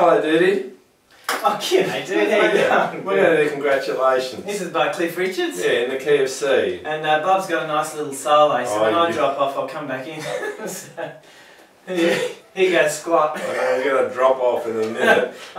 Hello, Duty. Oh, g'day, dude. How you going? We're going to do congratulations. This is by Cliff Richards. Yeah, in the key of C. And uh, Bob's got a nice little solo, so Oh, when I drop off, I'll come back in. so, he, he goes squat. I'm going to drop off in a minute.